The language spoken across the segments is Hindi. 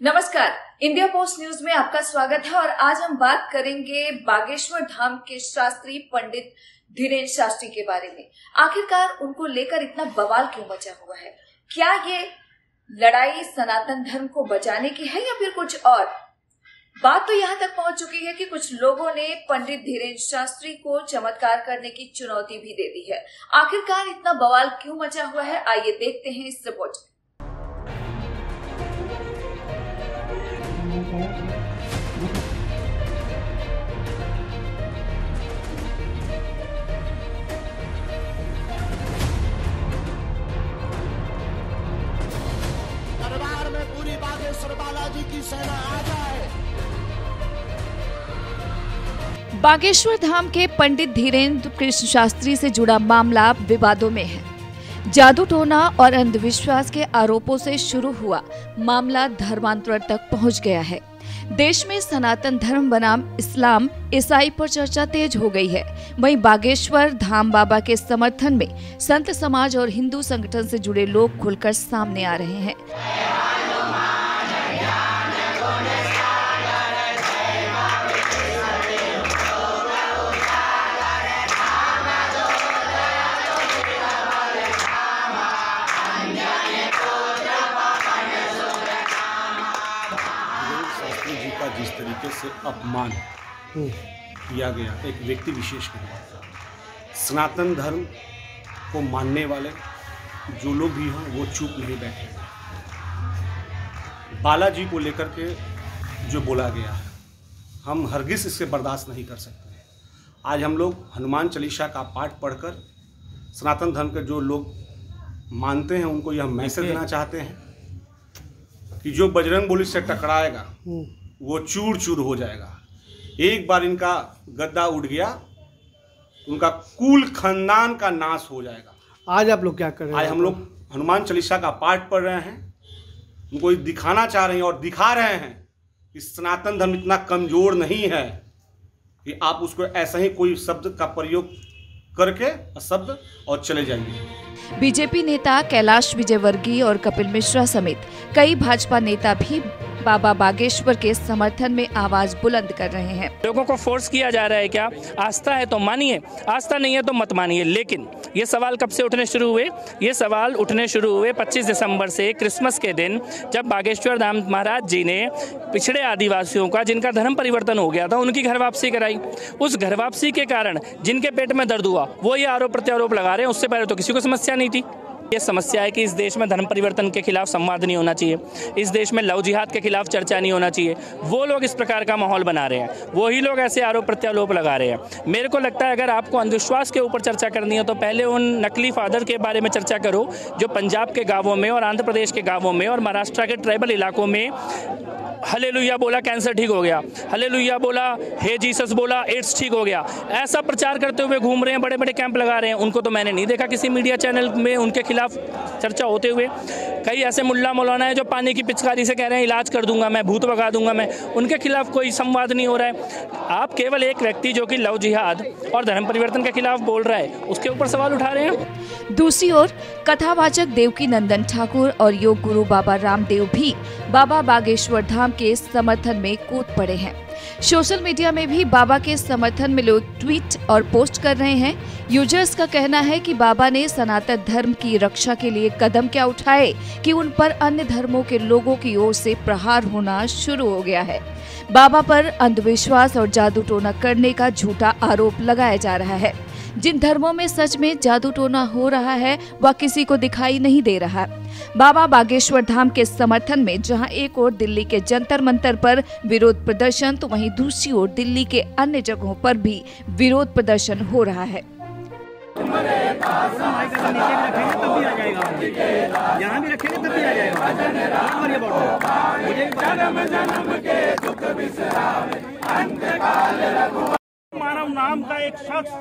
नमस्कार। इंडिया पोस्ट न्यूज़ में आपका स्वागत है और आज हम बात करेंगे बागेश्वर धाम के शास्त्री पंडित धीरेन्द्र शास्त्री के बारे में। आखिरकार उनको लेकर इतना बवाल क्यों मचा हुआ है? क्या ये लड़ाई सनातन धर्म को बचाने की है या फिर कुछ और? बात तो यहाँ तक पहुँच चुकी है कि कुछ लोगों ने पंडित धीरेन्द्र शास्त्री को चमत्कार करने की चुनौती भी दे दी है। आखिरकार इतना बवाल क्यों मचा हुआ है? आइए देखते हैं इस रिपोर्ट में। दरबार में पूरी बागेश्वर बालाजी की सेना आ जाए। बागेश्वर धाम के पंडित धीरेन्द्र कृष्ण शास्त्री से जुड़ा मामला विवादों में है। जादू टोना और अंधविश्वास के आरोपों से शुरू हुआ। मामला धर्मांतरण तक पहुँच गया है। देश में सनातन धर्म बनाम इस्लाम ईसाई पर चर्चा तेज हो गई है। वहीं बागेश्वर धाम बाबा के समर्थन में संत समाज और हिंदू संगठन से जुड़े लोग खुलकर सामने आ रहे हैं। शास्त्री जी का जिस तरीके से अपमान किया गया एक व्यक्ति विशेष के सनातन धर्म को मानने वाले जो लोग भी हैं वो चुप नहीं बैठे बालाजी को लेकर के जो बोला गया है हम हरगिज इससे बर्दाश्त नहीं कर सकते आज हम लोग हनुमान चालीसा का पाठ पढ़कर सनातन धर्म के जो लोग मानते हैं उनको यह मैसेज देना चाहते हैं कि जो बजरंग बोली से टकराएगा वो चूर चूर हो जाएगा। एक बार इनका गद्दा उठ गया उनका कुल खानदान का नाश हो जाएगा। आज आप लोग क्या कर रहे हैं? आज हम लोग हनुमान चालीसा का पाठ पढ़ रहे हैं। उनको दिखाना चाह रहे हैं और दिखा रहे हैं कि सनातन धर्म इतना कमज़ोर नहीं है कि आप उसको ऐसा ही कोई शब्द का प्रयोग करके शब्द और चले जाएँगे बीजेपी नेता कैलाश विजयवर्गीय और कपिल मिश्रा समेत कई भाजपा नेता भी बाबा बागेश्वर के समर्थन में आवाज़ बुलंद कर रहे हैं। लोगों को फोर्स किया जा रहा है क्या? आस्था है तो मानिए, आस्था नहीं है तो मत मानिए। लेकिन ये सवाल कब से उठने शुरू हुए? ये सवाल उठने शुरू हुए 25 दिसंबर से क्रिसमस के दिन, जब बागेश्वर धाम महाराज जी ने पिछड़े आदिवासियों का, जिनका धर्म परिवर्तन हो गया था, उनकी घर वापसी कराई। उस घर वापसी के कारण जिनके पेट में दर्द हुआ, वो ये आरोप प्रत्यारोप लगा रहे हैं। उससे पहले तो किसी को समस्या नहीं थी। ये समस्या है कि इस देश में धर्म परिवर्तन के खिलाफ संवाद नहीं होना चाहिए। इस देश में लव जिहाद के खिलाफ चर्चा नहीं होना चाहिए। वो लोग इस प्रकार का माहौल बना रहे हैं। वही लोग ऐसे आरोप प्रत्यारोप लगा रहे हैं। मेरे को लगता है अगर आपको अंधविश्वास के ऊपर चर्चा करनी है तो पहले उन नकली फादर के बारे में चर्चा करो, जो पंजाब के गाँवों में और आंध्र प्रदेश के गाँवों में और महाराष्ट्र के ट्राइबल इलाकों में हले बोला, कैंसर ठीक हो गया। हले बोला, हे जीसस बोला, एड्स ठीक हो गया। ऐसा प्रचार करते हुए घूम रहे हैं बड़े बड़े कैंप लगा रहे हैं, उनको तो मैंने नहीं देखा किसी मीडिया चैनल में उनके खिलाफ चर्चा होते हुए। कई ऐसे मुल्ला मौलाना है जो पानी की पिचकारी से कह रहे हैं, इलाज कर दूँगा मैं, भूत भगा दूँगा मैं, उनके खिलाफ कोई संवाद नहीं हो रहा है। आप केवल एक व्यक्ति जो कि लव जिहाद और धर्म परिवर्तन के खिलाफ बोल रहा है, उसके ऊपर सवाल उठा रहे हैं दूसरी ओर, कथावाचक देवकी नंदन ठाकुर और योग गुरु बाबा रामदेव भी बाबा बागेश्वर धाम के समर्थन में कूद पड़े हैं। सोशल मीडिया में भी बाबा के समर्थन में लोग ट्वीट और पोस्ट कर रहे हैं। यूज़र्स का कहना है कि बाबा ने सनातन धर्म की रक्षा के लिए कदम क्या उठाए कि उन पर अन्य धर्मों के लोगों की ओर से प्रहार होना शुरू हो गया है। बाबा पर अंधविश्वास और जादू टोना करने का झूठा आरोप लगाया जा रहा है। जिन धर्मों में सच में जादू टोना हो रहा है, वह किसी को दिखाई नहीं दे रहा बाबा बागेश्वर धाम के समर्थन में जहाँ एक ओर दिल्ली के जंतर मंतर पर विरोध प्रदर्शन तो वहीं दूसरी ओर दिल्ली के अन्य जगहों पर भी विरोध प्रदर्शन हो रहा है। मानव नाम का एक शख्स।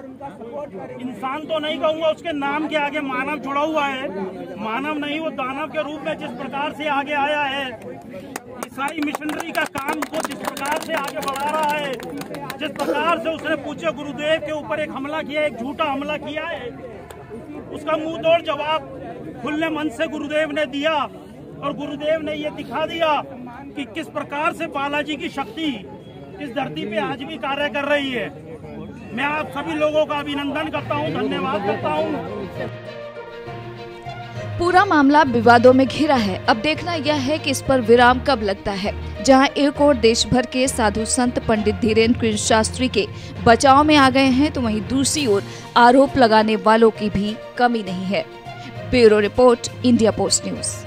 इंसान तो नहीं कहूँगा उसके नाम के आगे मानव जुड़ा हुआ है। मानव नहीं, वो दानव के रूप में जिस प्रकार से आगे आया है, ईसाई मिशनरी का काम को जिस प्रकार से आगे बढ़ा रहा है, जिस प्रकार से उसने पूछे गुरुदेव के ऊपर एक हमला किया, एक झूठा हमला किया है, उसका मुँह तोड़ जवाब खुले मन से गुरुदेव ने दिया और गुरुदेव ने ये दिखा दिया कि किस प्रकार से बालाजी की शक्ति इस धरती पे आज भी कार्य कर रही है। मैं आप सभी लोगों का अभिनंदन करता हूँ, धन्यवाद करता हूँ। पूरा मामला विवादों में घिरा है। अब देखना यह है कि इस पर विराम कब लगता है, जहाँ एक और देश भर के साधु संत पंडित धीरेन्द्र कृष्ण शास्त्री के बचाव में आ गए हैं तो वहीं दूसरी ओर आरोप लगाने वालों की भी कमी नहीं है। Bureau report, India Post News.